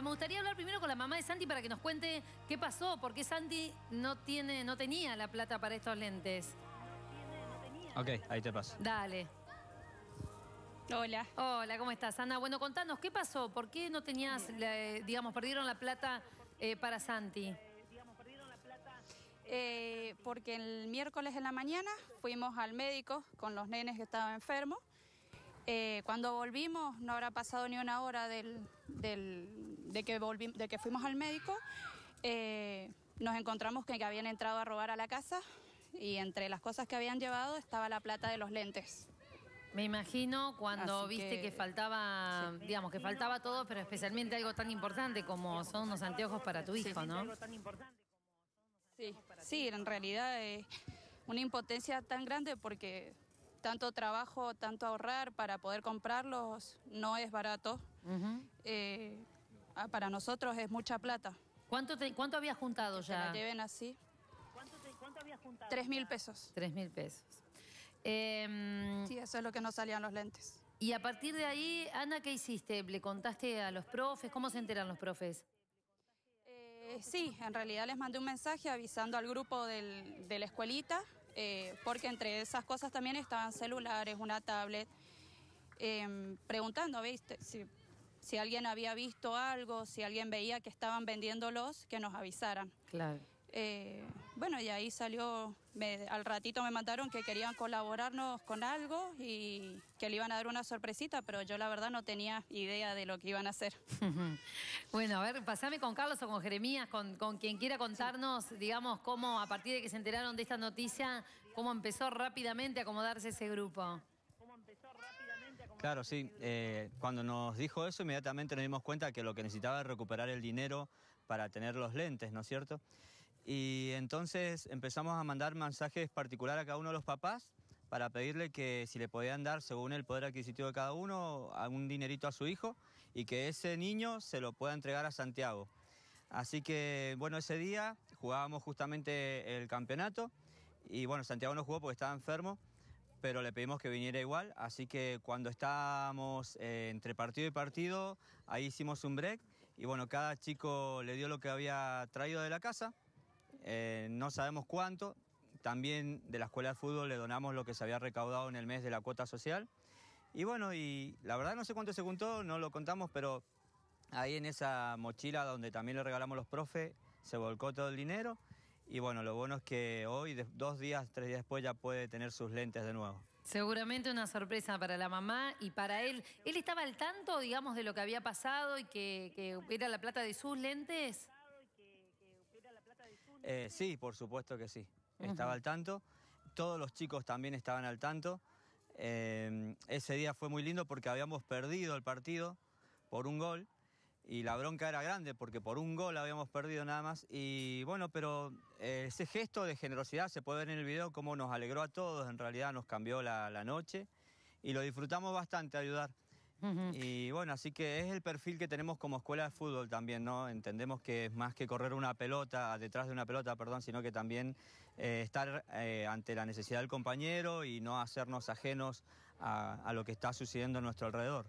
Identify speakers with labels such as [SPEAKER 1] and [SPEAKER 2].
[SPEAKER 1] Pero me gustaría hablar primero con la mamá de Santi para que nos cuente qué pasó, por qué Santi no, tiene, no tenía la plata para estos lentes.
[SPEAKER 2] Ok, ahí te paso.
[SPEAKER 1] Dale.
[SPEAKER 3] Hola.
[SPEAKER 1] Hola, ¿cómo estás, Ana? Bueno, contanos, ¿qué pasó? ¿Por qué no tenías, la- digamos, perdieron la plata eh, para Santi?
[SPEAKER 3] Eh, porque el miércoles en la mañana fuimos al médico con los nenes que estaban enfermos. Eh, cuando volvimos, no habrá pasado ni una hora del, del- de, que volvi- de que fuimos al médico, eh, nos encontramos que, que habían entrado a robar a la casa y entre las cosas que habían llevado estaba la plata de los lentes.
[SPEAKER 1] Me imagino cuando
[SPEAKER 3] Así
[SPEAKER 1] viste que,
[SPEAKER 3] que-
[SPEAKER 1] faltaba, digamos, que faltaba todo, pero especialmente algo tan importante como son unos anteojos para tu hijo, ¿no?
[SPEAKER 3] Sí, sí, en realidad es una impotencia tan grande porque tanto trabajo, tanto ahorrar para poder comprarlos no es barato. Eh, ah, para nosotros es mucha plata.
[SPEAKER 1] ¿Cuánto, te- ¿Cuánto habías juntado
[SPEAKER 3] Que la
[SPEAKER 1] ya?
[SPEAKER 3] lleven así. Tres mil pesos.
[SPEAKER 1] Tres mil pesos. Eh,
[SPEAKER 3] Sí, eso es lo que nos salían los lentes.
[SPEAKER 1] Y a partir de ahí, Ana, ¿qué hiciste? ¿Le contaste a los profes? ¿Cómo se enteran los profes?
[SPEAKER 3] Eh, sí, en realidad les mandé un mensaje avisando al grupo del- de la escuelita, eh, porque entre esas cosas también estaban celulares, una tablet, eh, preguntando, ¿viste? Si, si alguien había visto algo, si alguien veía que estaban vendiéndolos, que nos avisaran.
[SPEAKER 1] Claro.
[SPEAKER 3] Eh, bueno, y ahí salió, me- al ratito me mandaron que querían colaborarnos con algo y que le iban a dar una sorpresita, pero yo la verdad no tenía idea de lo que iban a hacer.
[SPEAKER 1] bueno, a ver, pasame con Carlos o con Jeremías, con, con quien quiera contarnos, digamos, cómo a partir de que se enteraron de esta noticia, cómo empezó rápidamente a acomodarse ese grupo.
[SPEAKER 2] Claro, sí. eh, cuando nos dijo eso, inmediatamente nos dimos cuenta que lo que necesitaba era recuperar el dinero para tener los lentes, ¿no es cierto? Y entonces empezamos a mandar mensajes particulares a cada uno de los papás para pedirle que si le podían dar, según el poder adquisitivo de cada uno, algún dinerito a su hijo y que ese niño se lo pueda entregar a Santiago. Así que, bueno, ese día jugábamos justamente el campeonato y, bueno, Santiago no jugó porque estaba enfermo, pero le pedimos que viniera igual, así que cuando estábamos eh, entre partido y partido, ahí hicimos un break y, bueno, cada chico le dio lo que había traído de la casa, eh, no sabemos cuánto, también de la escuela de fútbol le donamos lo que se había recaudado en el mes de la cuota social y, bueno, y la verdad no sé cuánto se juntó, no lo contamos, pero ahí en esa mochila donde también le regalamos los profes, se volcó todo el dinero. Y bueno, lo bueno es que hoy, dos días, tres días después, ya puede tener sus lentes de nuevo.
[SPEAKER 1] Seguramente una sorpresa para la mamá y para él. ¿Él estaba al tanto, digamos, de lo que había pasado y que, que era la plata de sus lentes?
[SPEAKER 2] Eh, sí, por supuesto que sí. Estaba al tanto. Todos los chicos también estaban al tanto. Eh, ese día fue muy lindo porque habíamos perdido el partido por un gol y la bronca era grande porque por un gol habíamos perdido nada más. Y bueno, pero eh, ese gesto de generosidad se puede ver en el video cómo nos alegró a todos, en realidad nos cambió la, la noche y lo disfrutamos bastante ayudar. Y bueno, así que es el perfil que tenemos como escuela de fútbol también, ¿no? Entendemos que es más que correr una pelota, detrás de una pelota, perdón, sino que también eh, estar eh, ante la necesidad del compañero y no hacernos ajenos a, a lo que está sucediendo a nuestro alrededor.